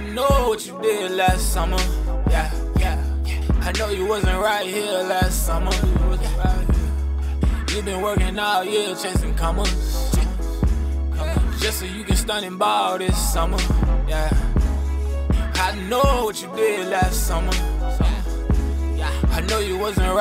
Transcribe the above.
know what you did last summer. Yeah, yeah. I know you wasn't right here last summer. You been working all year chasing commas. Just so you can stun and ball this summer. Yeah. I know what you did last summer. I know you wasn't right.